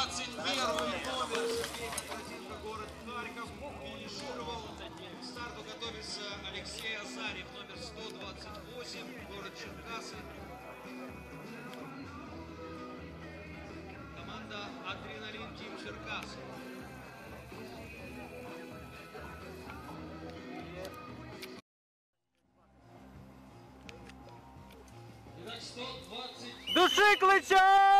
21 номер Сергей Кондратенко, город Харьков, финишировал. К старту готовится Алексей Азарев, номер 128, город Черкасы. Команда Адреналин Тим Черкасы. Души клича!